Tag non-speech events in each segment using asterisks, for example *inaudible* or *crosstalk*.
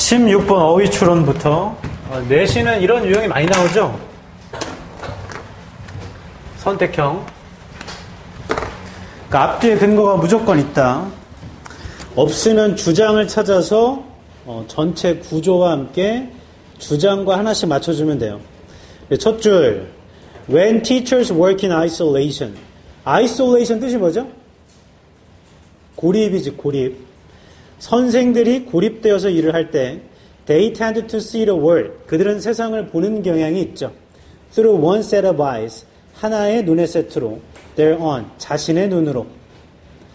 16번 어휘 추론부터 어, 내시는 이런 유형이 많이 나오죠. 선택형. 그러니까 앞뒤에 근거가 무조건 있다. 없으면 주장을 찾아서 어, 전체 구조와 함께 주장과 하나씩 맞춰주면 돼요. 첫 줄, when teachers work in isolation. isolation 뜻이 뭐죠? 고립이지, 고립. 선생들이 고립되어서 일을 할 때, they tend to see the world. 그들은 세상을 보는 경향이 있죠. through one set of eyes. 하나의 눈의 세트로, their own. 자신의 눈으로.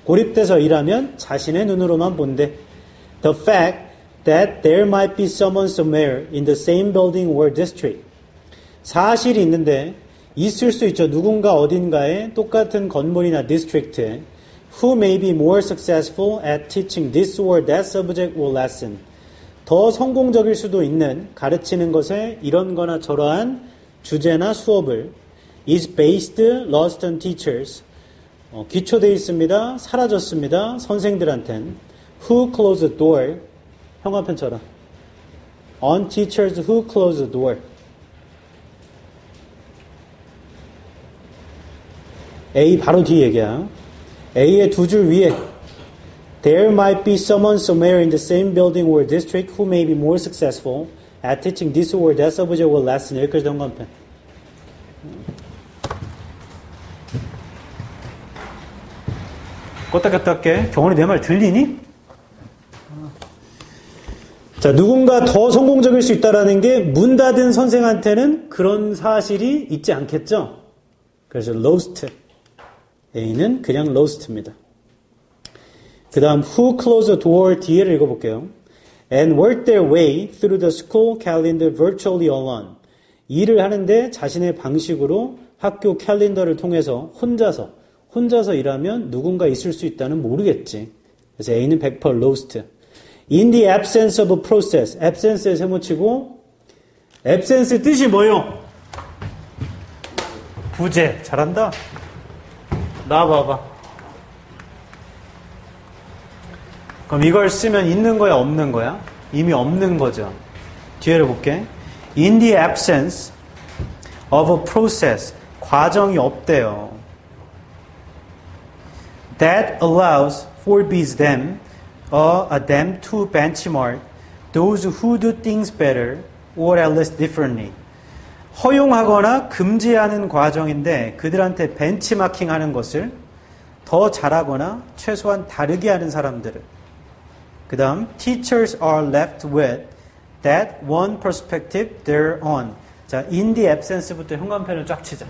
고립돼서 일하면 자신의 눈으로만 본대. The fact that there might be someone somewhere in the same building or district. 사실이 있는데 있을 수 있죠. 누군가 어딘가에 똑같은 건물이나 district에 who may be more successful at teaching this or that subject or lesson. 더 성공적일 수도 있는 가르치는 것에 이런 거나 저러한 주제나 수업을 is based lost on teachers. 어, 기초되어 있습니다. 사라졌습니다. 선생들한텐 who close the door. 형광펜처럼 on teachers who close the door. A 바로 뒤 얘기야. A의 두 줄 위에 There might be someone somewhere in the same building or district who may be more successful at teaching this or that subject or lesson. 여기까지 동간편. 껐다 켰다 할게. 경원이 내 말 들리니? 자, 누군가 더 성공적일 수 있다라는 게 문 닫은 선생한테는 그런 사실이 있지 않겠죠? 그래서 lost. A는 그냥 lost입니다. 그 다음 who closed the door 뒤에를 읽어볼게요. and worked their way through the school calendar virtually alone. 일을 하는데 자신의 방식으로 학교 캘린더를 통해서 혼자서 혼자서 일하면 누군가 있을 수 있다는 모르겠지. 그래서 A는 100% lost. In the absence of a process. absence에 세모치고 absence 뜻이 뭐요? 부재. 잘한다. 나와봐봐. 그럼 이걸 쓰면 있는 거야, 없는 거야? 이미 없는 거죠. 뒤에를 볼게. In the absence of a process. 과정이 없대요. That allows forbids them, uh, them to benchmark those who do things better or at least differently. 허용하거나 금지하는 과정인데 그들한테 벤치마킹 하는 것을 더 잘하거나 최소한 다르게 하는 사람들을 그 다음 teachers are left with that one perspective their own 자 in the absence부터 현관편을 쫙 치자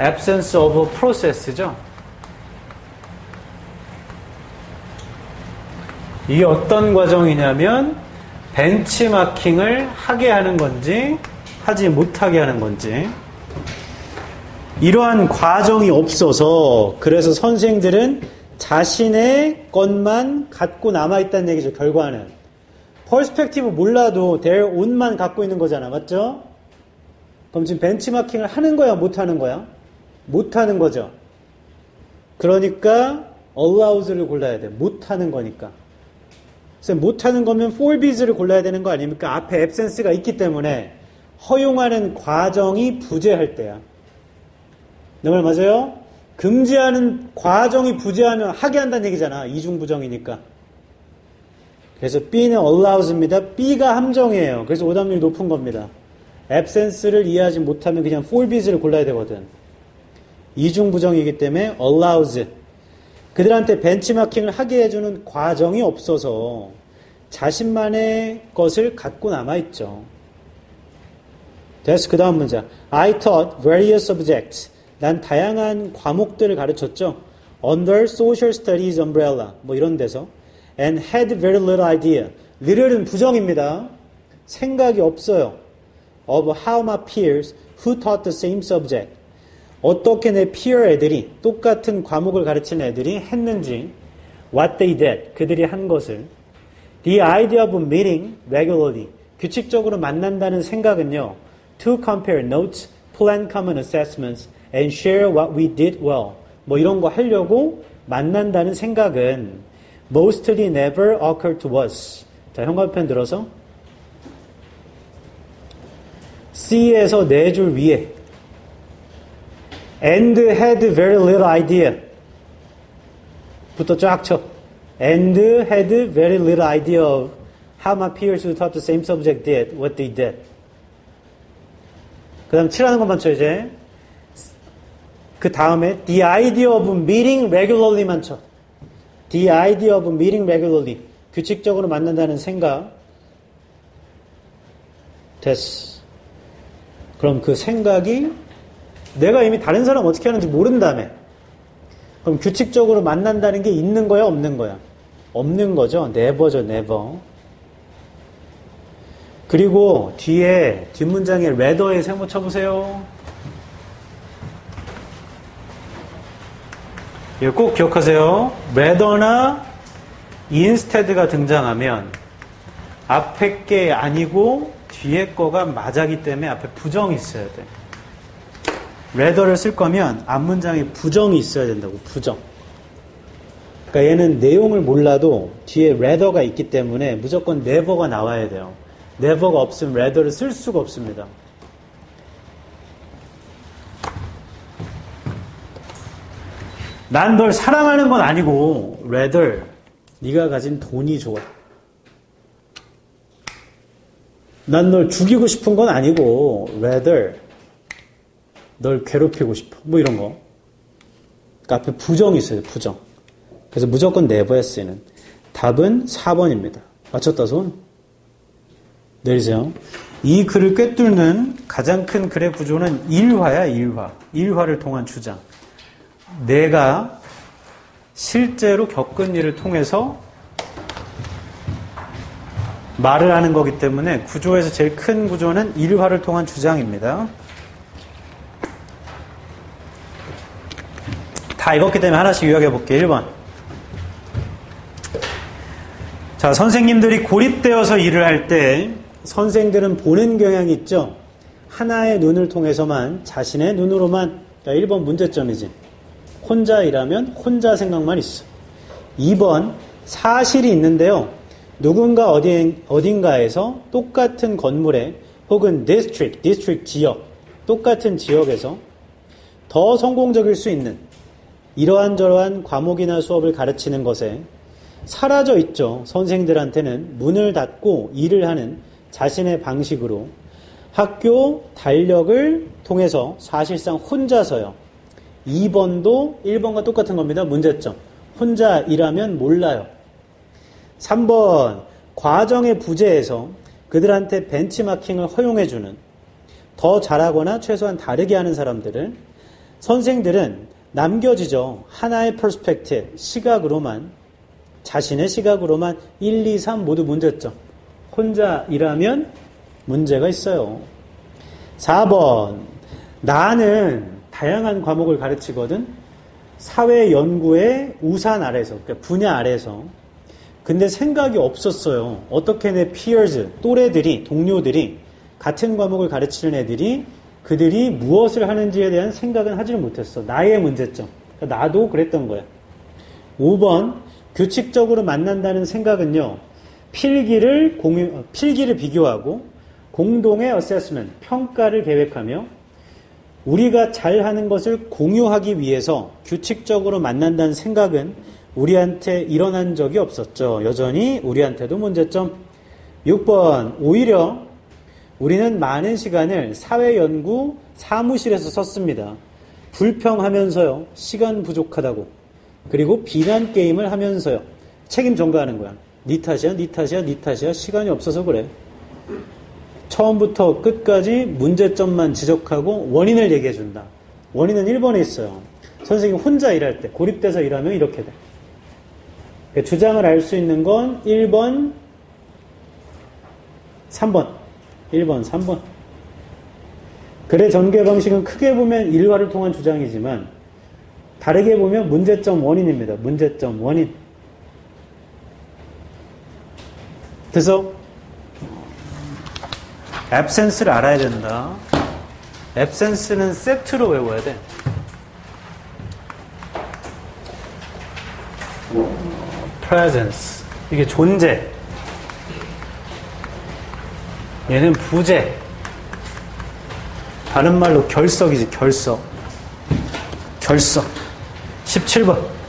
absence of a process죠 이게 어떤 과정이냐면 벤치마킹을 하게 하는 건지 하지 못하게 하는 건지. 이러한 과정이 없어서 그래서 선생들은 자신의 것만 갖고 남아있다는 얘기죠 결과는. perspective 몰라도 their own만 갖고 있는 거잖아 맞죠? 그럼 지금 벤치마킹을 하는 거야 못 하는 거야? 못 하는 거죠. 그러니까 allows를 골라야 돼. 못 하는 거니까. 그래서 못하는 거면 forbids를 골라야 되는 거 아닙니까? 앞에 absence가 있기 때문에 허용하는 과정이 부재할 때야. 내 말 맞아요? 금지하는 과정이 부재하면 하게 한다는 얘기잖아. 이중부정이니까. 그래서 B는 allows입니다. B가 함정이에요. 그래서 오답률이 높은 겁니다. absence를 이해하지 못하면 그냥 forbids를 골라야 되거든. 이중부정이기 때문에 allows. 그들한테 벤치마킹을 하게 해주는 과정이 없어서 자신만의 것을 갖고 남아있죠. 됐어. 그 다음 문제. I taught various subjects. 난 다양한 과목들을 가르쳤죠. Under social studies umbrella. 뭐 이런 데서. And had very little idea. little은 부정입니다. 생각이 없어요. Of how my peers who taught the same subject. 어떻게 내 peer 애들이 똑같은 과목을 가르치는 애들이 했는지 what they did 그들이 한 것을 the idea of meeting regularly 규칙적으로 만난다는 생각은요 to compare notes, plan common assessments and share what we did well 뭐 이런 거 하려고 만난다는 생각은 mostly never occurred to us. 자, 현관편 들어서 C에서 네줄 위에 and had very little idea 부터 쫙 쳐. and had very little idea of how my peers who taught the same subject did what they did. 그 다음 칠하는 것만 쳐 이제. 그 다음에 the idea of meeting regularly만 쳐. The idea of meeting regularly. 규칙적으로 만난다는 생각. 됐어. 그럼 그 생각이 내가 이미 다른 사람 어떻게 하는지 모른다며. 그럼 규칙적으로 만난다는 게 있는 거야, 없는 거야? 없는 거죠. never죠, never. 그리고 뒤에 뒷문장에 rather에 세모 쳐보세요. 이거 꼭 기억하세요. rather나 instead가 등장하면 앞에 게 아니고 뒤에 거가 맞아기 때문에 앞에 부정이 있어야 돼. Rather를 쓸 거면 앞 문장에 부정이 있어야 된다고, 부정. 그러니까 얘는 내용을 몰라도 뒤에 rather가 있기 때문에 무조건 never가 나와야 돼요. never가 없으면 rather를 쓸 수가 없습니다. 난 널 사랑하는 건 아니고 rather 네가 가진 돈이 좋아. 난 널 죽이고 싶은 건 아니고 rather 널 괴롭히고 싶어. 뭐 이런 거. 그러니까 앞에 부정이 있어요. 부정. 그래서 무조건 never에 쓰이는. 답은 4번입니다. 맞췄다 손? 내리세요. 이 글을 꿰뚫는 가장 큰 글의 구조는 일화야, 일화. 일화를 통한 주장. 내가 실제로 겪은 일을 통해서 말을 하는 거기 때문에 구조에서 제일 큰 구조는 일화를 통한 주장입니다. 다 읽었기 때문에 하나씩 요약해 볼게요. 1번. 자, 선생님들이 고립되어서 일을 할 때 선생들은 보는 경향이 있죠. 하나의 눈을 통해서만 자신의 눈으로만 자, 1번 문제점이지. 혼자 일하면 혼자 생각만 있어. 2번 사실이 있는데요. 누군가 어디, 어딘가에서 똑같은 건물에 혹은 district, district 지역, 똑같은 지역에서 더 성공적일 수 있는 이러한저러한 과목이나 수업을 가르치는 것에 사라져 있죠. 선생들한테는 문을 닫고 일을 하는 자신의 방식으로 학교 달력을 통해서 사실상 혼자서요. 2번도 1번과 똑같은 겁니다. 문제점. 혼자 일하면 몰라요. 3번 과정의 부재에서 그들한테 벤치마킹을 허용해주는 더 잘하거나 최소한 다르게 하는 사람들을 선생들은 남겨지죠. 하나의 perspective, 시각으로만, 자신의 시각으로만 1, 2, 3 모두 문제점. 혼자 일하면 문제가 있어요. 4번. 나는 다양한 과목을 가르치거든. 사회 연구의 우산 아래서, 그러니까 분야 아래서. 근데 생각이 없었어요. 어떻게 내 peers, 또래들이, 동료들이 같은 과목을 가르치는 애들이 그들이 무엇을 하는지에 대한 생각은 하지를 못했어. 나의 문제점. 그러니까 나도 그랬던 거야. 5번 규칙적으로 만난다는 생각은요. 필기를 공유, 필기를 비교하고 공동의 어세스먼트, 평가를 계획하며 우리가 잘하는 것을 공유하기 위해서 규칙적으로 만난다는 생각은 우리한테 일어난 적이 없었죠. 여전히 우리한테도 문제점. 6번 오히려 우리는 많은 시간을 사회연구 사무실에서 썼습니다. 불평하면서요. 시간 부족하다고. 그리고 비난 게임을 하면서요. 책임 전가하는 거야. 니 탓이야, 니 탓이야, 니 탓이야. 시간이 없어서 그래. 처음부터 끝까지 문제점만 지적하고 원인을 얘기해 준다. 원인은 1번에 있어요. 선생님 혼자 일할 때, 고립돼서 일하면 이렇게 돼. 그러니까 주장을 알 수 있는 건 1번, 3번. 1번, 3번. 글의 전개 방식은 크게 보면 일화를 통한 주장이지만 다르게 보면 문제점 원인입니다. 문제점 원인. 그래서 absence를 알아야 된다. absence는 세트로 외워야 돼. presence. 이게 존재. 얘는 부재. 다른 말로 결석이지, 결석. 결석. 17번.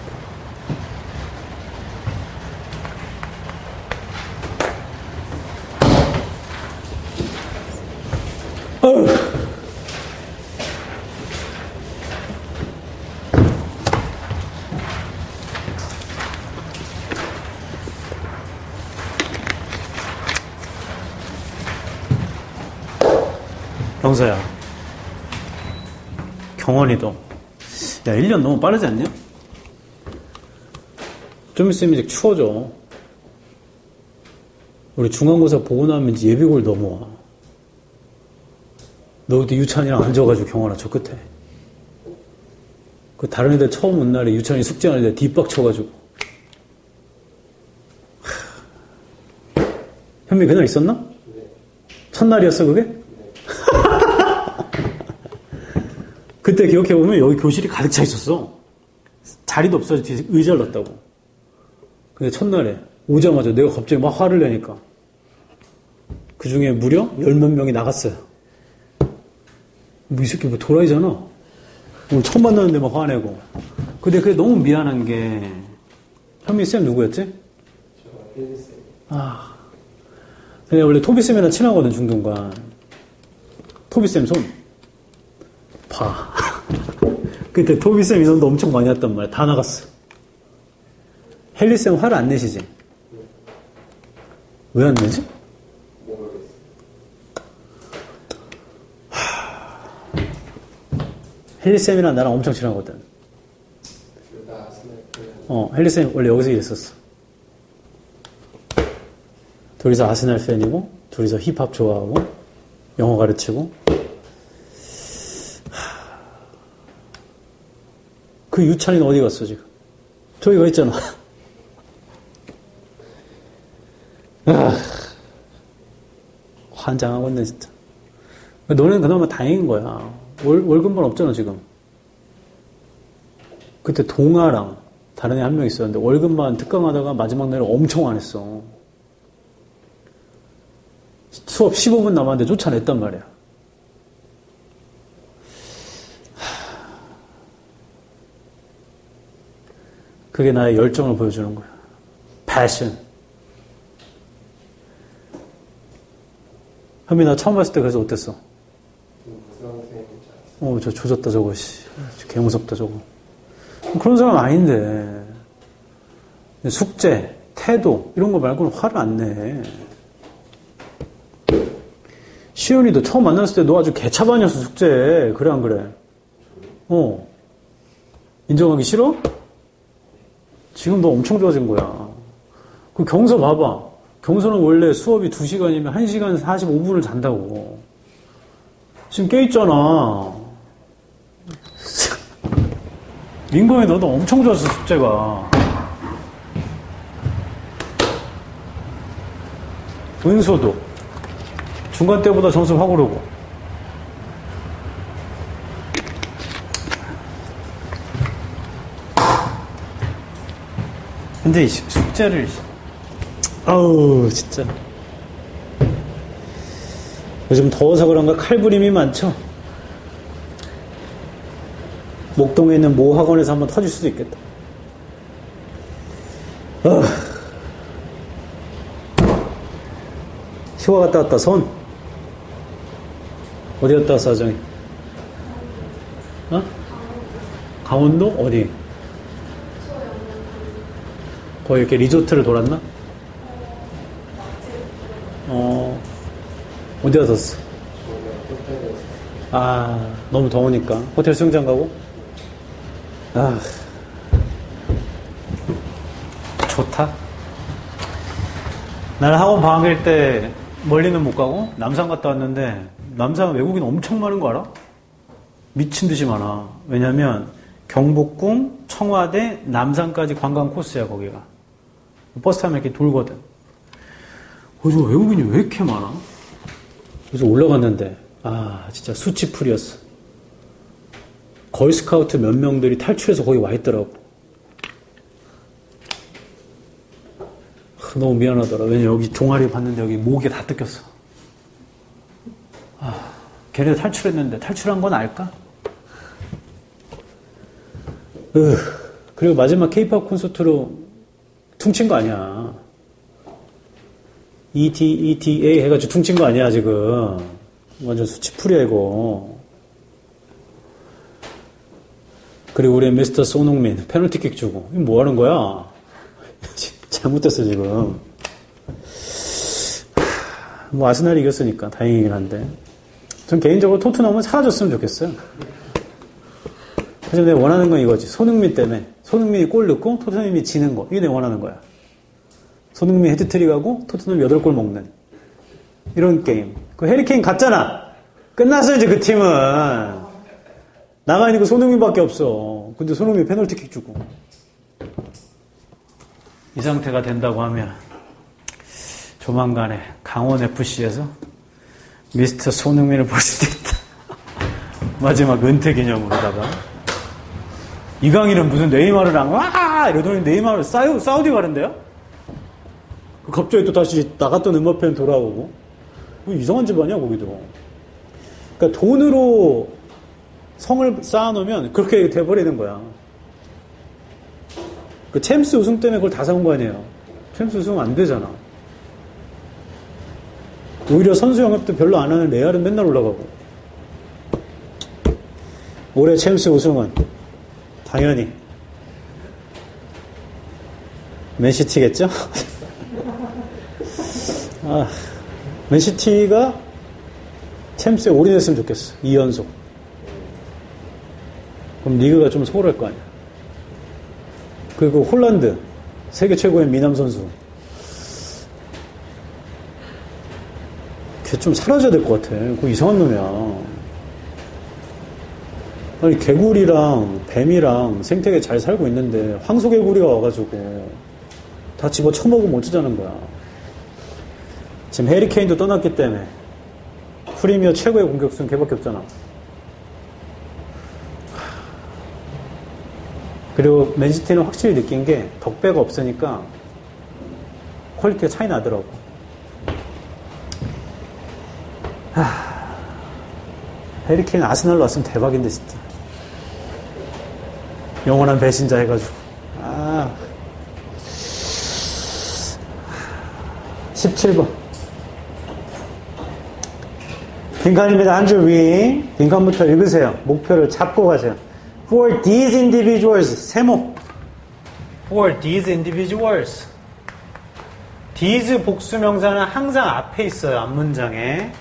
영서야. 경원이도. 야, 1년 너무 빠르지 않냐? 좀 있으면 이제 추워져. 우리 중간고사 보고 나면 이제 예비골 넘어와. 너 그때 유찬이랑 앉아가지고 경원아, 저 끝에. 그 다른 애들 처음 온 날에 유찬이 숙제하는 데 뒷박 쳐가지고. 현미 그날 있었나? 첫날이었어, 그게? 그때 기억해 보면 여기 교실이 가득 차 있었어. 자리도 없어서 뒤에 의자를 놨다고. 근데 첫날에 오자마자 내가 갑자기 막 화를 내니까 그 중에 무려 열 몇 명이 나갔어요. 뭐 이 새끼 뭐 도라이잖아. 오늘 처음 만났는데 막 화내고. 근데 그게 너무 미안한 게 현미 쌤 누구였지? 아. 근데 원래 토비 쌤이랑 친하거든 중동관. 토비 쌤 손. 봐. 그때 토비쌤 인원도 엄청 많이 왔단 말이야. 다 나갔어. 헬리쌤 화를 안 내시지? 왜 안 내지? 헬리쌤이랑 나랑 엄청 친하거든. 어, 헬리쌤 원래 여기서 일했었어. 둘이서 아스날 팬이고, 둘이서 힙합 좋아하고, 영어 가르치고, 그 유찬이는 어디 갔어, 지금? 저기 가 있잖아. *laughs* 아, 환장하겠네, 진짜. 너네는 그나마 다행인 거야. 월, 월급만 없잖아, 지금. 그때 동아랑 다른 애 한 명 있었는데 월급만 특강하다가 마지막 날에 엄청 안 했어. 수업 15분 남았는데 쫓아냈단 말이야. 그게 나의 열정을 보여주는 거야. 패션. 현미 나 처음 봤을 때 그래서 어땠어? 어, 저 조졌다 저거, 씨. 개 무섭다 저거. 그런 사람 아닌데. 숙제, 태도, 이런 거 말고는 화를 안 내. 시연이도 처음 만났을 때 너 아주 개차반이었어, 숙제. 그래, 안 그래? 어. 인정하기 싫어? 지금 너 엄청 좋아진 거야. 그 경서 봐봐. 경서는 원래 수업이 2시간이면 1시간 45분을 잔다고. 지금 깨있잖아. *laughs* 민건이 너도 엄청 좋았어, 숙제가. 은소도. 중간 때보다 점수 확 오르고. 근데 숙제를 아우 진짜 요즘 더워서 그런가 칼부림이 많죠. 목동에 있는 모 학원에서 한번 터질 수도 있겠다. 어. 휴가 갔다 왔다 손 어디 갔다 왔어 아정이? 어? 강원도 어디? 거의 이렇게 리조트를 돌았나? 어, 어디 갔었어? 아, 너무 더우니까. 호텔 수영장 가고? 아, 좋다. 나는 학원 방학일 때 멀리는 못 가고 남산 갔다 왔는데 남산 외국인 엄청 많은 거 알아? 미친 듯이 많아. 왜냐면 경복궁, 청와대, 남산까지 관광 코스야 거기가. 버스 타면 이렇게 돌거든. 그래서 외국인이 왜 이렇게 많아? 그래서 올라갔는데, 아, 진짜 수치풀이었어. 걸스카우트 몇 명들이 탈출해서 거기 와 있더라고. 너무 미안하더라. 왜냐 여기 종아리 봤는데 여기 목에 다 뜯겼어. 아, 걔네 탈출했는데 탈출한 건 알까? 으, 그리고 마지막 케이팝 콘서트로 퉁친 거 아니야. ET, ETA 해가지고 퉁친 거 아니야, 지금. 완전 수치풀이야, 이거. 그리고 우리 미스터 손흥민, 페널티킥 주고. 이거 뭐 하는 거야? *laughs* 잘못됐어, 지금. 뭐, 아스날이 이겼으니까 다행이긴 한데. 전 개인적으로 토트넘은 사라졌으면 좋겠어요. 하지만 내가 원하는 건 이거지. 손흥민 때문에. 손흥민이 골 넣고 토트넘이 지는 거. 이게 내가 원하는 거야. 손흥민 해트트릭 하고 토트넘 8골 먹는. 이런 게임. 그 해리 케인 갔잖아. 끝났어, 이제 그 팀은. 남아 있는 거 손흥민밖에 없어. 근데 손흥민 페널티킥 주고. 이 상태가 된다고 하면 조만간에 강원 FC에서 미스터 손흥민을 볼 수도 있다. *laughs* 마지막 은퇴 기념으로다가 이강인은 무슨 네이마르랑 와 이러더니 네이마르 사우, 사우디 가는데요? 갑자기 또 다시 나갔던 음악팬 돌아오고 뭐 이상한 집 아니야 거기도. 그러니까 돈으로 성을 쌓아놓으면 그렇게 돼버리는 거야. 그 챔스 우승 때문에 그걸 다 사온 거 아니에요. 챔스 우승 안 되잖아. 오히려 선수 영입도 별로 안 하는 레알은 맨날 올라가고. 올해 챔스 우승은 당연히 맨시티겠죠? *laughs* 아, 맨시티가 챔스에 올인했으면 좋겠어. 2연속. 그럼 리그가 좀 소홀할 거 아니야. 그리고 홀란드, 세계 최고의 미남 선수. 걔 좀 사라져야 될 것 같아. 그 이상한 놈이야. 아니, 개구리랑 뱀이랑 생태계 잘 살고 있는데, 황소개구리가 와가지고, 다 집어 쳐먹으면 어쩌자는 거야. 지금 해리케인도 떠났기 때문에, 프리미어 최고의 공격수는 걔밖에 없잖아. 그리고 맨시티는 확실히 느낀 게 덕배가 없으니까 퀄리티가 차이 나더라고. 해리 케인 아스날로 왔으면 대박인데 진짜. 영원한 배신자 해가지고. 아. 17번. 빈칸입니다. 한 줄 위. 빈칸부터 읽으세요. 목표를 잡고 가세요. For these individuals. 세모. For these individuals. these 복수명사는 항상 앞에 있어요. 앞문장에.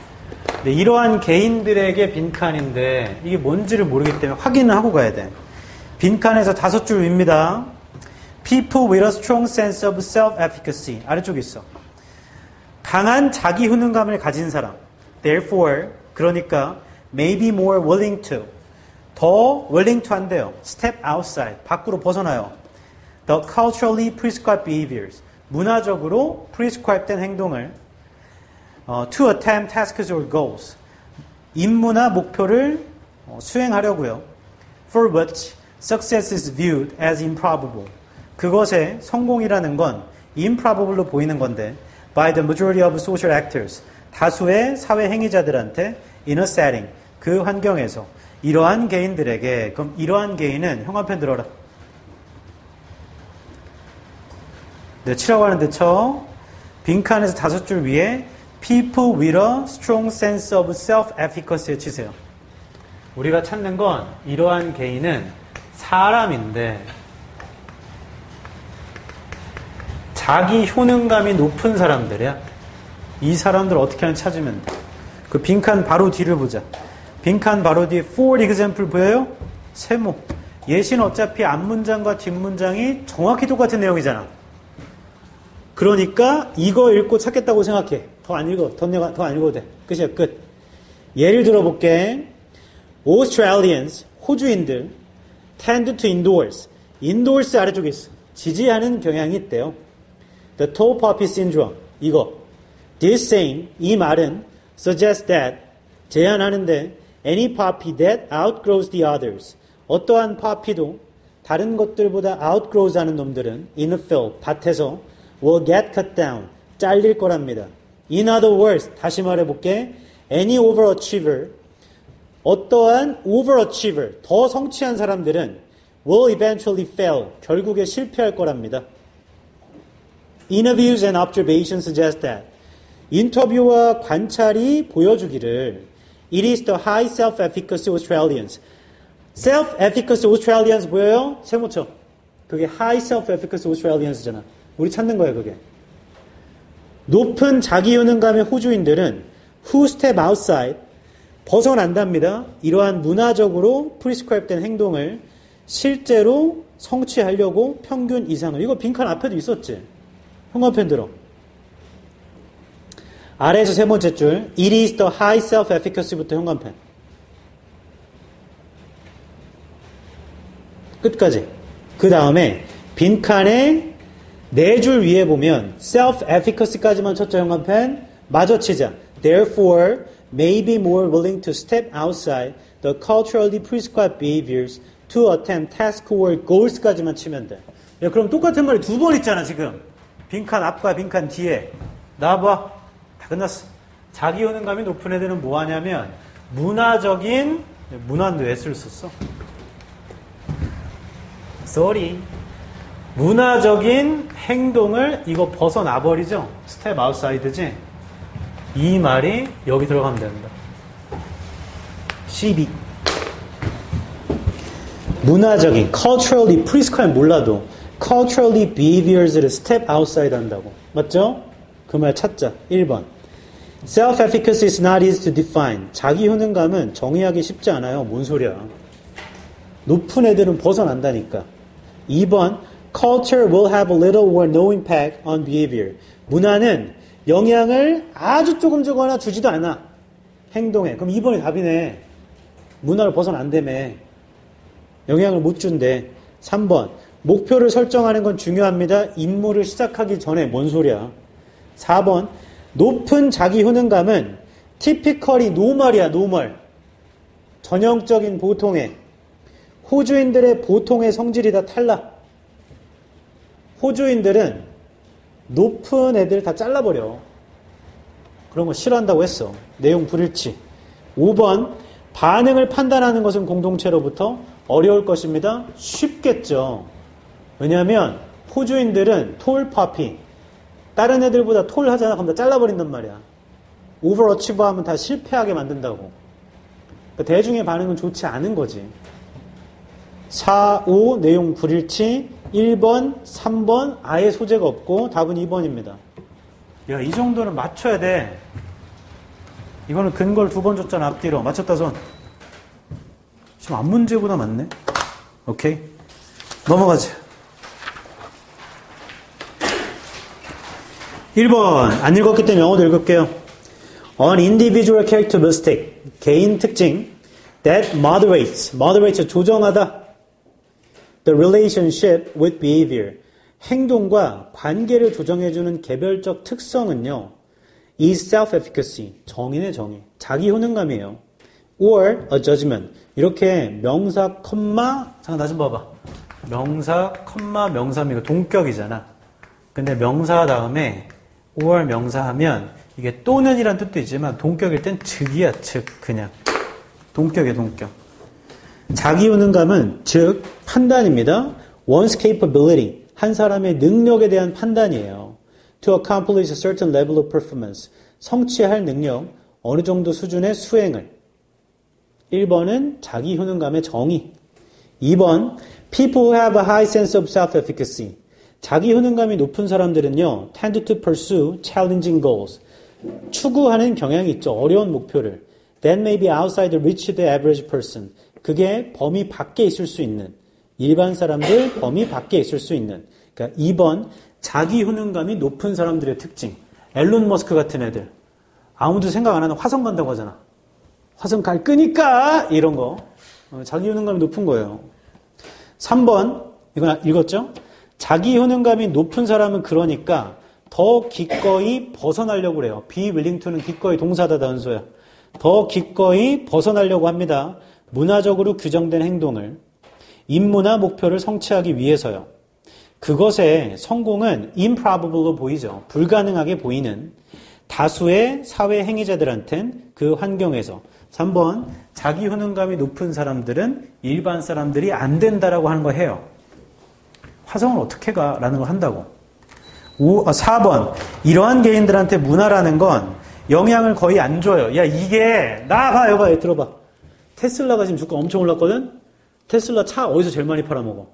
네, 이러한 개인들에게 빈칸인데 이게 뭔지를 모르기 때문에 확인을 하고 가야 돼. 빈칸에서 다섯 줄 위입니다. People with a strong sense of self-efficacy. 아래쪽에 있어. 강한 자기 효능감을 가진 사람. Therefore, 그러니까, may be more willing to. 더 willing to 한대요. Step outside. 밖으로 벗어나요. The culturally prescribed behaviors. 문화적으로 prescribed 된 행동을 어, to attempt tasks or goals. 임무나 목표를 어, 수행하려고요. For which success is viewed as improbable. 그것의 성공이라는 건 improbable로 보이는 건데 by the majority of social actors. 다수의 사회 행위자들한테 in a setting. 그 환경에서 이러한 개인들에게 그럼 이러한 개인은 형 앞에 들어라. 네, 치라고 하는데 쳐 빈칸에서 다섯 줄 위에 people with a strong sense of self-efficacy 치세요. 우리가 찾는 건 이러한 개인은 사람인데 자기 효능감이 높은 사람들이야. 이 사람들 어떻게 하면 찾으면 돼. 그 빈칸 바로 뒤를 보자. 빈칸 바로 뒤에 for example 보여요? 세모. 예시는 어차피 앞문장과 뒷문장이 정확히 똑같은 내용이잖아. 그러니까 이거 읽고 찾겠다고 생각해. 더 안 읽어. 더안 읽어도 돼. 끝이야, 끝. 예를 들어볼게. Australians, 호주인들, tend to endorse. endorse 아래쪽에 있어. 지지하는 경향이 있대요. The tall poppy syndrome. 이거. This saying, 이 말은 suggests that, 제안하는데 any poppy that outgrows the others. 어떠한 poppy도 다른 것들보다 outgrows 하는 놈들은 in a field, 밭에서 will get cut down. 잘릴 거랍니다. In other words, 다시 말해볼게. Any overachiever, 어떠한 overachiever, 더 성취한 사람들은 will eventually fail. 결국에 실패할 거랍니다. Interviews and observations suggest that. 인터뷰와 관찰이 보여주기를 It is the high self-efficacy Australians. self-efficacy Australians 뭐예요? 세모쳐. 그게 high self-efficacy Australians잖아. 우리 찾는 거예요, 그게. 높은 자기 효능감의 호주인들은 step outside 벗어난답니다. 이러한 문화적으로 프리스크립된 행동을 실제로 성취하려고 평균 이상을 이거 빈칸 앞에도 있었지. 형광펜 들어. 아래에서 세 번째 줄 It is the high self-efficacy부터 형광펜. 끝까지. 그 다음에 빈칸에 네 줄 위에 보면 self-efficacy까지만 쳤죠 형광펜. 마저 치자. Therefore, may be more willing to step outside the culturally prescribed behaviors to attempt task or goals까지만 치면 돼. 야, 그럼 똑같은 말이 두 번 있잖아 지금. 빈칸 앞과 빈칸 뒤에. 나와봐. 다 끝났어. 자기 효능감이 높은 애들은 뭐 하냐면 문화적인 문화인데 왜 쓰를 썼어? sorry. 문화적인 행동을 이거 벗어나 버리죠. step outside지. 이 말이 여기 들어가면 된다. 12. 문화적인 culturally prescribed 몰라도 culturally behaviors를 step outside 한다고. 맞죠? 그 말 찾자. 1번. Self-efficacy is not easy to define. 자기 효능감은 정의하기 쉽지 않아요. 뭔 소리야. 높은 애들은 벗어난다니까. 2번. Culture will have a little or no impact on behavior. 문화는 영향을 아주 조금 주거나 주지도 않아. 행동에. 그럼 2번이 답이네. 문화를 벗어난다며. 영향을 못 준대. 3번. 목표를 설정하는 건 중요합니다. 임무를 시작하기 전에 뭔 소리야. 4번. 높은 자기 효능감은 typical이 normal이야, normal. 전형적인 보통의 호주인들의 보통의 성질이 다 탈락. 호주인들은 높은 애들 다 잘라버려. 그런 거 싫어한다고 했어. 내용 불일치. 5번. 반응을 판단하는 것은 공동체로부터 어려울 것입니다. 쉽겠죠. 왜냐하면 호주인들은 톨 파피. 다른 애들보다 톨 하잖아. 그럼 다 잘라버린단 말이야. 오버어치브 하면 다 실패하게 만든다고. 그러니까 대중의 반응은 좋지 않은 거지. 4, 5 내용 불일치. 1번, 3번 아예 소재가 없고 답은 2번입니다. 야, 이 정도는 맞춰야 돼. 이거는 근거를 두번 줬잖아, 앞뒤로. 맞췄다, 손. 지금 앞 문제보다 맞네? 오케이. 넘어가자. 1번. 안 읽었기 때문에 영어도 읽을게요. An individual characteristic. 개인 특징. That moderates. moderates. 조정하다. The relationship with behavior. 행동과 관계를 조정해주는 개별적 특성은요. is self-efficacy. 정의네, 정의. 자기 효능감이에요. or a judgment. 이렇게 명사, 컴마, 잠깐 나좀 봐봐. 명사, 컴마, 명사미가 동격이잖아. 근데 명사 다음에 or 명사 하면 이게 또는이란 뜻도 있지만 동격일 땐 즉이야, 즉. 그냥. 동격이야, 동격. 자기 효능감은 즉 판단입니다. one's capability. 한 사람의 능력에 대한 판단이에요. to accomplish a certain level of performance. 성취할 능력, 어느 정도 수준의 수행을. 1번은 자기 효능감의 정의. 2번, people who have a high sense of self-efficacy. 자기 효능감이 높은 사람들은요, tend to pursue challenging goals. 추구하는 경향이 있죠. 어려운 목표를. That may be outside the reach of the average person. 그게 범위 밖에 있을 수 있는. 일반 사람들 범위 밖에 있을 수 있는. 그러니까 2번, 자기 효능감이 높은 사람들의 특징. 앨런 머스크 같은 애들. 아무도 생각 안 하는 화성 간다고 하잖아. 화성 갈 거니까! 이런 거. 어, 자기 효능감이 높은 거예요. 3번, 이건 읽었죠? 자기 효능감이 높은 사람은 그러니까 더 기꺼이 벗어나려고 그래요. be willing to는 기꺼이 동사다 단소야. 더 기꺼이 벗어나려고 합니다. 문화적으로 규정된 행동을 임무나 목표를 성취하기 위해서요. 그것의 성공은 improbable로 보이죠. 불가능하게 보이는 다수의 사회 행위자들한텐 그 환경에서 3번 자기 효능감이 높은 사람들은 일반 사람들이 안 된다라고 하는 거 해요. 화성을 어떻게 가 라는 걸 한다고. 5, 4번 아, 이러한 개인들한테 문화라는 건 영향을 거의 안 줘요. 야 이게 나 봐 여봐 들어봐. 테슬라가 지금 주가 엄청 올랐거든. 테슬라 차 어디서 제일 많이 팔아먹어?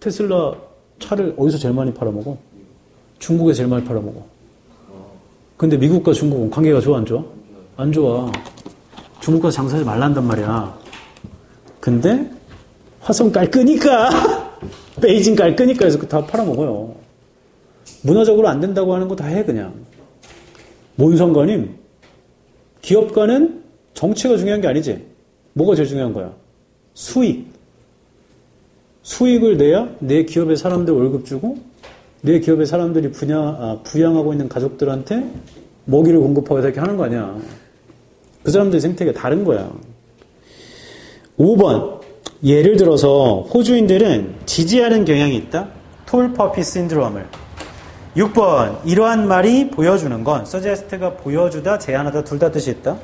테슬라 차를 어디서 제일 많이 팔아먹어? 중국에 제일 많이 팔아먹어. 근데 미국과 중국은 관계가 좋아 안 좋아? 안 좋아. 중국과 장사하지 말란단 말이야. 근데 화성 깔 끄니까 *laughs* 베이징 깔 끄니까 해서 다 팔아먹어요. 문화적으로 안 된다고 하는 거 다 해 그냥. 뭔 상관임? 기업가는 정치가 중요한 게 아니지. 뭐가 제일 중요한 거야? 수익. 수익을 내야 내 기업의 사람들 월급 주고 내 기업의 사람들이 부양, 아, 부양하고 있는 가족들한테 먹이를 공급하고 이렇게 하는 거 아니야. 그 사람들의 생태계가 다른 거야. 5번. 예를 들어서 호주인들은 지지하는 경향이 있다. 톨퍼피 신드롬을. 6번. 이러한 말이 보여주는 건 서제스트가 보여주다, 제안하다 둘 다 뜻이 있다.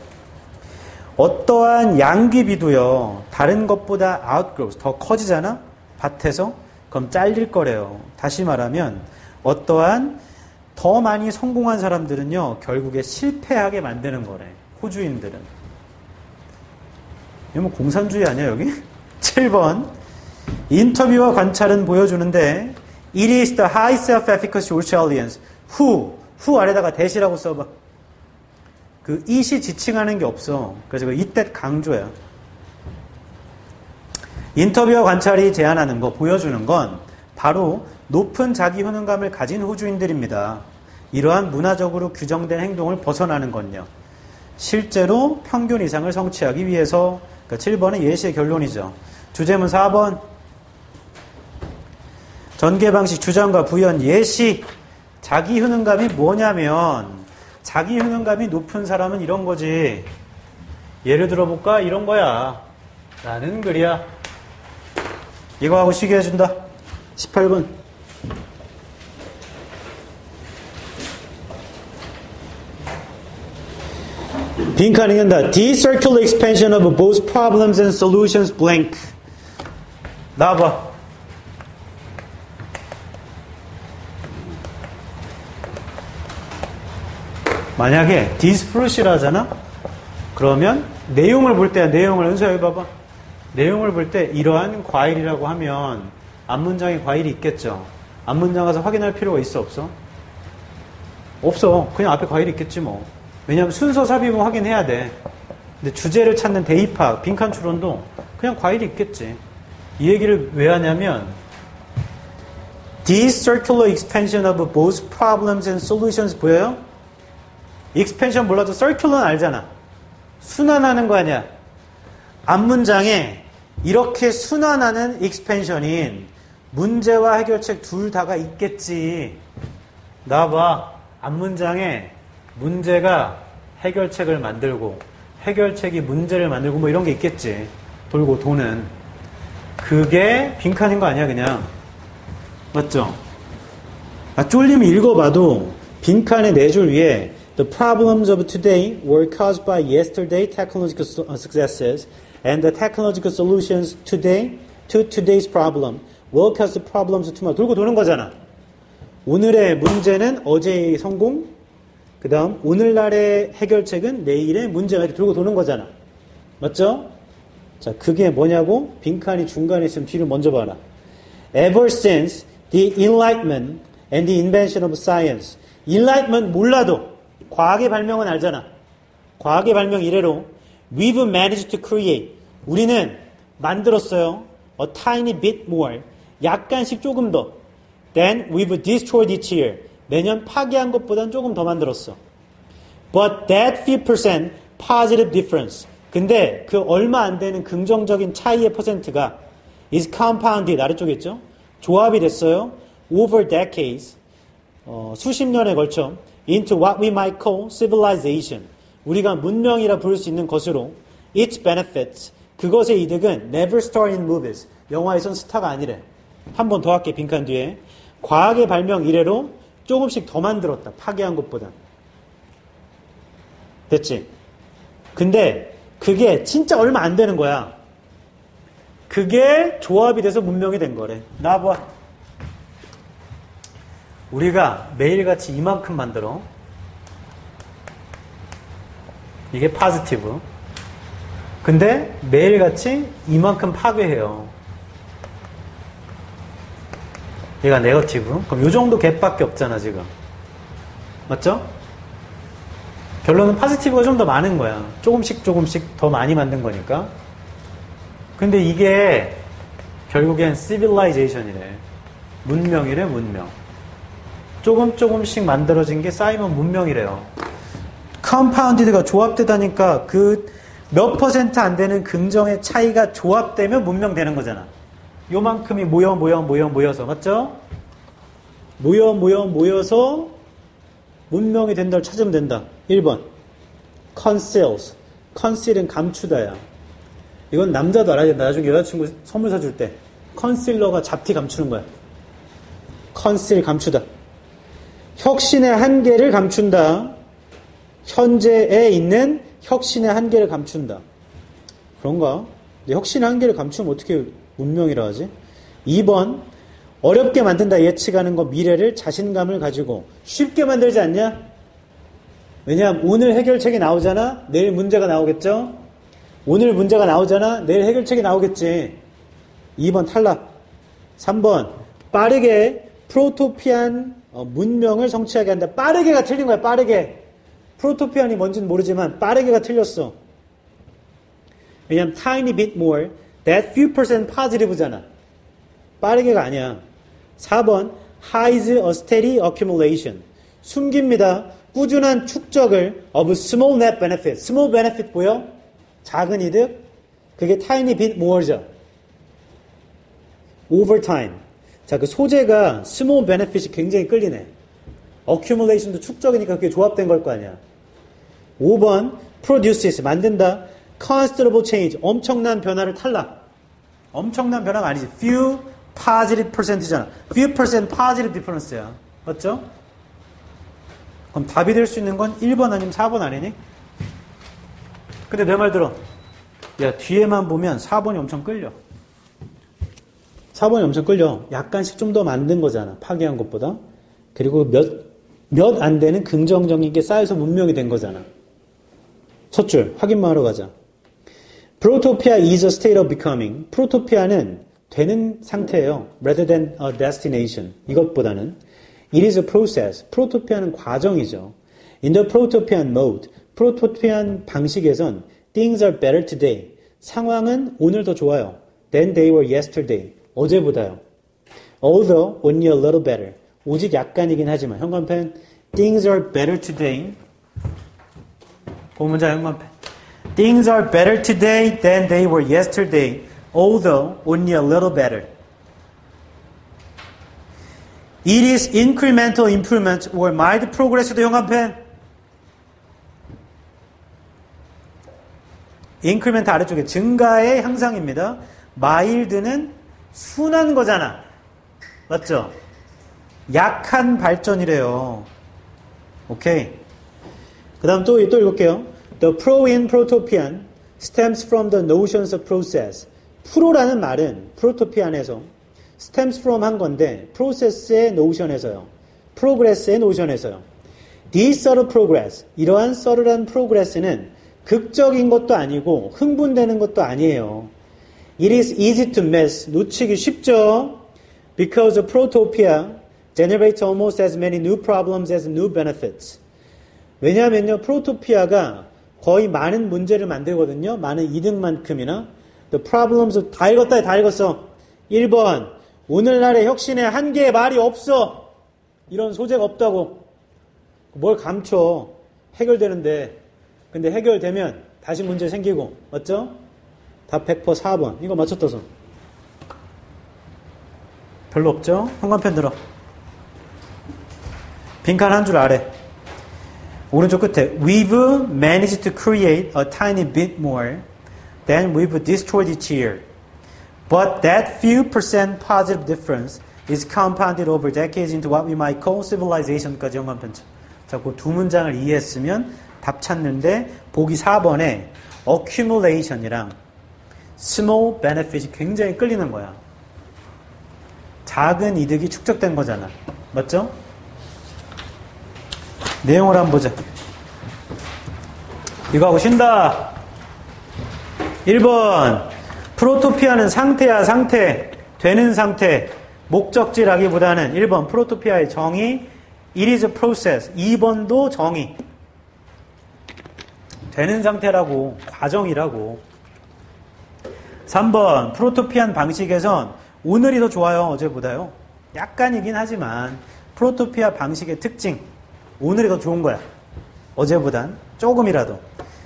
어떠한 양귀비도요. 다른 것보다 outgrows 더 커지잖아. 밭에서 그럼 잘릴 거래요. 다시 말하면 어떠한 더 많이 성공한 사람들은요, 결국에 실패하게 만드는 거래. 호주인들은. 이거 뭐 공산주의 아니야, 여기? *laughs* 7번. 인터뷰와 관찰은 보여주는데, It is the high self-efficacy Australians who, who 아래다가 대시라고 써봐. 그 it이 지칭하는 게 없어. 그래서 그 이때 강조야. 인터뷰와 관찰이 제안하는 거, 보여주는 건 바로 높은 자기 효능감을 가진 호주인들입니다. 이러한 문화적으로 규정된 행동을 벗어나는 건요. 실제로 평균 이상을 성취하기 위해서 그러니까 7번은 예시의 결론이죠. 주제문 4번 전개 방식 주장과 부연 예시 자기 효능감이 뭐냐면 자기 효능감이 높은 사람은 이런 거지. 예를 들어 볼까? 이런 거야. 나는 그리야. 이거 하고 쉬게 해준다. 18번. 빈칸 읽는다. D-circular expansion of both problems and solutions blank. 나와봐. 만약에 디스프루시라잖아? 그러면 내용을 볼 때, 내용을 은서여 봐봐. 내용을 볼 때 이러한 과일이라고 하면 앞문장에 과일이 있겠죠. 앞문장 가서 확인할 필요가 있어, 없어? 없어. 그냥 앞에 과일이 있겠지 뭐. 왜냐하면 순서 삽입은 확인해야 돼. 근데 주제를 찾는 대입학, 빈칸 추론도 그냥 과일이 있겠지. 이 얘기를 왜 하냐면 This circular expansion of both problems and solutions 보여요? Expansion 몰라도 circular는 알잖아. 순환하는 거 아니야. 앞 문장에 이렇게 순환하는 expansion인 문제와 해결책 둘 다가 있겠지. 나봐. 앞 문장에 문제가 해결책을 만들고 해결책이 문제를 만들고 뭐 이런 게 있겠지. 돌고 도는. 그게 빈칸인 거 아니야, 그냥. 맞죠? 아, 쫄리면 읽어봐도 빈칸의 네 줄 위에 The problems of today were caused by yesterday technological successes and the technological solutions today to today's problem will cause the problems tomorrow. 돌고 도는 거잖아. 오늘의 문제는 어제의 성공, 그 다음 오늘날의 해결책은 내일의 문제가 이렇게 돌고 도는 거잖아. 맞죠? 자, 그게 뭐냐고? 빈칸이 중간에 있으면 뒤를 먼저 봐라. Ever since the enlightenment and the invention of science. enlightenment 몰라도 과학의 발명은 알잖아. 과학의 발명 이래로 we've managed to create. 우리는 만들었어요. a tiny bit more. 약간씩 조금 더. Then we've destroyed each year. 매년 파괴한 것보다는 조금 더 만들었어. But that 5% positive difference. 근데 그 얼마 안 되는 긍정적인 차이의 퍼센트가 is compounded 아래쪽에 있죠. 조합이 됐어요. over decades 어, 수십 년에 걸쳐 into what we might call civilization 우리가 문명이라 부를 수 있는 것으로 its benefits 그것의 이득은 never star in movies. 영화에선 스타가 아니래. 한 번 더 할게, 빈칸 뒤에. 과학의 발명 이래로 조금씩 더 만들었다. 파괴한 것보다. 됐지? 근데 그게 진짜 얼마 안 되는 거야. 그게 조합이 돼서 문명이 된 거래. 나봐. 우리가 매일같이 이만큼 만들어. 이게 positive. 근데 매일같이 이만큼 파괴해요. 얘가 negative. 그럼 요 정도 갭밖에 없잖아, 지금. 맞죠? 결론은 positive가 좀 더 많은 거야. 조금씩 조금씩 더 많이 만든 거니까. 근데 이게 결국엔 civilization이래. 문명이래, 문명. 조금 조금씩 만들어진 게 쌓이면 문명이래요. compounded가 조합되다니까 그 몇 퍼센트 안 되는 긍정의 차이가 조합되면 문명 되는 거잖아. 요만큼이 모여 모여 모여 모여서 맞죠? 모여 모여 모여서 문명이 된다를 찾으면 된다. 1번 conceals conceal은 감추다야. 이건 남자도 알아야 된다. 나중에 여자친구 선물 사줄 때 컨실러가 잡티 감추는 거야. 컨실 감추다. 혁신의 한계를 감춘다. 현재에 있는 혁신의 한계를 감춘다. 그런가? 혁신의 한계를 감추면 어떻게 문명이라 하지? 2번 어렵게 만든다 예측하는 거 미래를 자신감을 가지고 쉽게 만들지 않냐? 왜냐하면 오늘 해결책이 나오잖아? 내일 문제가 나오겠죠? 오늘 문제가 나오잖아? 내일 해결책이 나오겠지. 2번 탈락. 3번 빠르게 프로토피안 어, 문명을 성취하게 한다. 빠르게가 틀린 거야. 빠르게. 프로토피안이 뭔지는 모르지만 빠르게가 틀렸어. 왜냐면 tiny bit more, that few percent positive잖아. 빠르게가 아니야. 4번 hides a steady accumulation. 숨깁니다. 꾸준한 축적을 of small net benefit. small benefit 보여? 작은 이득? 그게 tiny bit more죠. over time. 자, 그 소재가 small benefit이 굉장히 끌리네. accumulation도 축적이니까 그게 조합된 걸 거 아니야. 5번 produces 만든다. considerable change 엄청난 변화를 탈락. 엄청난 변화가 아니지. few positive percent잖아. few percent positive difference야. 맞죠? 그럼 답이 될 수 있는 건 1번 아니면 4번 아니니? 근데 내 말 들어. 야, 뒤에만 보면 4번이 엄청 끌려. 4번이 엄청 끌려. 약간씩 좀 더 만든 거잖아. 파괴한 것보다. 그리고 몇, 몇 안 되는 긍정적인 게 쌓여서 문명이 된 거잖아. 첫 줄, 확인만 하러 가자. 프로토피아 is a state of becoming. 프로토피아는 되는 상태예요. rather than a destination. 이것보다는. It is a process. 프로토피아는 과정이죠. In the protopian mode. 프로토피안 방식에선 things are better today. 상황은 오늘 더 좋아요. than they were yesterday. 어제보다요. Although only a little better. 오직 약간이긴 하지만 현관펜 things are better today. 고문자 현관펜 Things are better today than they were yesterday, although only a little better. It is incremental improvement or mild progress도 현관펜 increment 아래쪽에 증가의 향상입니다. mild는 순한 거잖아. 맞죠? 약한 발전이래요. 오케이. 그 다음 또, 또 읽을게요. The pro in protopian stems from the notions of process. 프로라는 말은 프로토피안에서 stems from 한 건데 process의 notion에서요. progress의 notion에서요. This sort of progress, 이러한 썰을한 progress는 극적인 것도 아니고 흥분되는 것도 아니에요. It is easy to miss. 놓치기 쉽죠. Because protopia generates almost as many new problems as new benefits. 왜냐하면요, 프로토피아가 거의 많은 문제를 만들거든요. 많은 이득만큼이나. The problems 다 읽었다, 다 읽었어. 1번. 오늘날의 혁신의 한계의 말이 없어. 이런 소재가 없다고. 뭘 감춰. 해결되는데. 근데 해결되면 다시 문제 생기고. 맞죠? 답 100% 4번. 이거 맞췄다서. 별로 없죠? 현관펜 들어. 빈칸 한 줄 아래. 오른쪽 끝에 We've managed to create a tiny bit more than we've destroyed each year. But that few percent positive difference is compounded over decades into what we might call civilization까지 연관 편차. 자, 그 두 문장을 이해했으면 답 찾는데 보기 4번에 accumulation이랑 small benefit이 굉장히 끌리는 거야. 작은 이득이 축적된 거잖아. 맞죠? 내용을 한번 보자. 이거 하고 쉰다. 1번. 프로토피아는 상태야, 상태. 되는 상태. 목적지라기보다는 1번. 프로토피아의 정의. It is a process. 2번도 정의. 되는 상태라고. 과정이라고. 3번. 프로토피안 방식에선 오늘이 더 좋아요, 어제보다요. 약간이긴 하지만 프로토피아 방식의 특징. 오늘이 더 좋은 거야. 어제보단 조금이라도.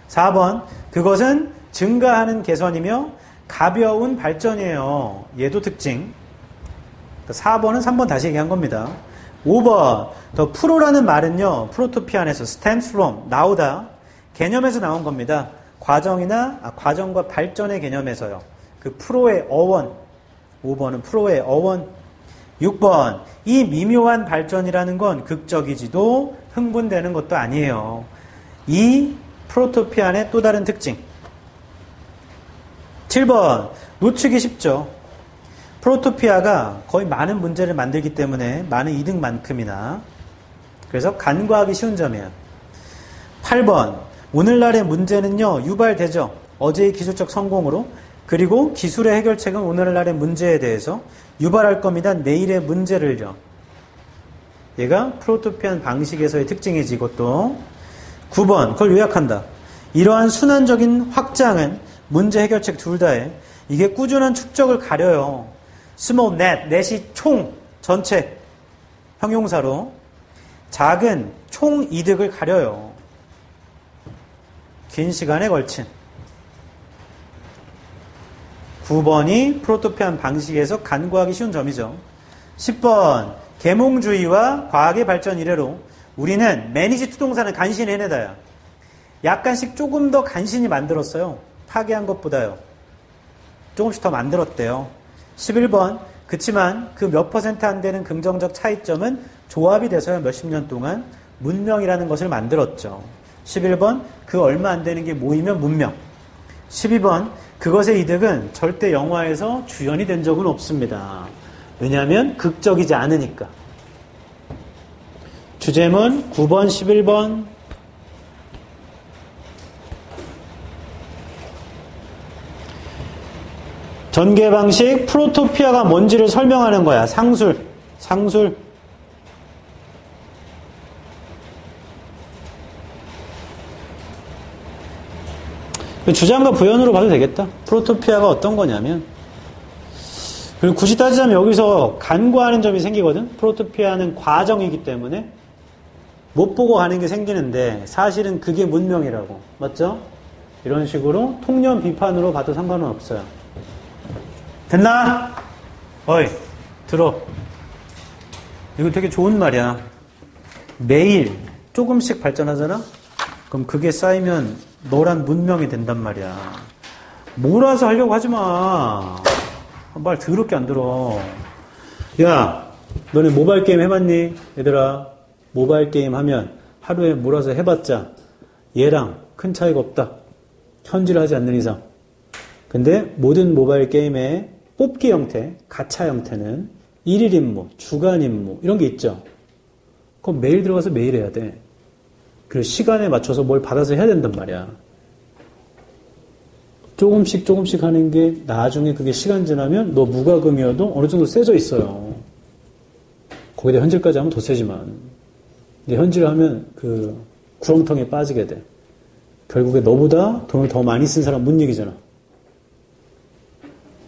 4번. 그것은 증가하는 개선이며 가벼운 발전이에요. 얘도 특징. 4번은 3번 다시 얘기한 겁니다. 5번. 더 프로라는 말은요. 프로토피안에서 stems from 나오다. 개념에서 나온 겁니다. 과정이나 아, 과정과 발전의 개념에서요. 그 프로의 어원. 5번은 프로의 어원. 6번. 이 미묘한 발전이라는 건 극적이지도 흥분되는 것도 아니에요. 이 프로토피안의 또 다른 특징. 7번. 놓치기 쉽죠. 프로토피아가 거의 많은 문제를 만들기 때문에 많은 이득만큼이나 그래서 간과하기 쉬운 점이에요. 8번. 오늘날의 문제는요, 유발되죠. 어제의 기술적 성공으로 그리고 기술의 해결책은 오늘날의 문제에 대해서 유발할 겁니다. 내일의 문제를요. 얘가 프로토피안 방식에서의 특징이지 이것도. 9번 그걸 요약한다. 이러한 순환적인 확장은 문제 해결책 둘 다에 이게 꾸준한 축적을 가려요. small net, net이 총 전체 형용사로 작은 총 이득을 가려요. 긴 시간에 걸친. 9번이 프로토피안 방식에서 간과하기 쉬운 점이죠. 10번 계몽주의와 과학의 발전 이래로 우리는 매니지 투동산을 간신히 해내다야. 약간씩 조금 더 간신히 만들었어요. 파괴한 것보다요. 조금씩 더 만들었대요. 11번 그치만 그 몇 퍼센트 안 되는 긍정적 차이점은 조합이 돼서요 몇십 년 동안 문명이라는 것을 만들었죠. 11번 그 얼마 안 되는 게 모이면 문명. 12번 그것의 이득은 절대 영화에서 주연이 된 적은 없습니다. 왜냐하면 극적이지 않으니까. 주제문 9번, 11번. 전개 방식 프로토피아가 뭔지를 설명하는 거야. 상술. 상술. 주장과 부연으로 봐도 되겠다. 프로토피아가 어떤 거냐면 그리고 굳이 따지자면 여기서 간과하는 점이 생기거든. 프로토피아는 과정이기 때문에 못 보고 가는 게 생기는데 사실은 그게 문명이라고. 맞죠? 이런 식으로 통념 비판으로 봐도 상관은 없어요. 됐나? 어이, 들어. 이거 되게 좋은 말이야. 매일 조금씩 발전하잖아? 그럼 그게 쌓이면 너란 문명이 된단 말이야. 몰아서 하려고 하지 마. 말 더럽게 안 들어. 야, 너네 모바일 게임 해봤니? 얘들아, 모바일 게임 하면 하루에 몰아서 해봤자 얘랑 큰 차이가 없다. 현질 하지 않는 이상. 근데 모든 모바일 게임의 뽑기 형태, 가차 형태는 일일 임무, 주간 임무, 이런 게 있죠. 그럼 매일 들어가서 매일 해야 돼. 그리고 시간에 맞춰서 뭘 받아서 해야 된단 말이야. 조금씩 조금씩 하는 게 나중에 그게 시간 지나면 너 무과금이어도 어느 정도 세져 있어요. 거기다 현질까지 하면 더 세지만. 근데 현질을 하면 그 구렁텅이에 빠지게 돼. 결국에 너보다 돈을 더 많이 쓴 사람 못 이기잖아.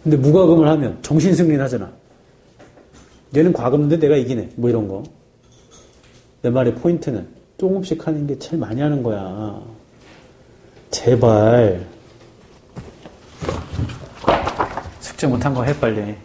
근데 무과금을 하면 정신승리는 하잖아. 얘는 과금인데 내가 이기네. 뭐 이런 거. 내 말의 포인트는 조금씩 하는 게 제일 많이 하는 거야. 제발. 숙제 못한 거 해, 빨리.